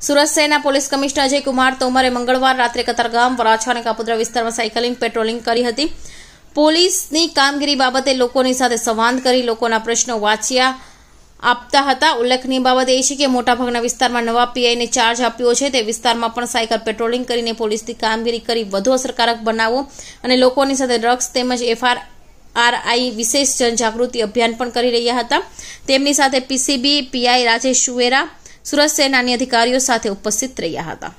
સુરત શહેરના police commissioner Ajay Kumar તોમરે મંગળવાર રાત્રે કતારગામ વરાછા અને કાપોદ્રા વિસ્તારમાં સાયકલિંગ, પેટ્રોલિંગ કરી હતી. પોલીસની કામગીરી બાબતે લોકોની સાથે સંવાદ કરી લોકોના પ્રશ્નો વાંચ્યા આપતા હતા. ઉલ્લેખનીય બાબત એ છે કે મોટાભાગના વિસ્તારમાં નવા પીઆઈને ચાર્જ આપ્યો છે. તે વિસ્તારમાં પણ સાયકલ પેટ્રોલિંગ કરીને પોલીસની કામગીરી કરી વધુ અસરકારક બનાવો અને લોકોની સાથે ડ્રગ્સ તેમજ એફઆર આરઆઈ વિશેષ જનજાગૃતિ અભિયાન પણ કરી રહ્યા હતા. તેમની સાથે પીસીબી પીઆઈ રાજેશ સુવેરા સુરત સેનાની અધિકારીઓ સાથે ઉપસ્થિત રહ્યા હતા.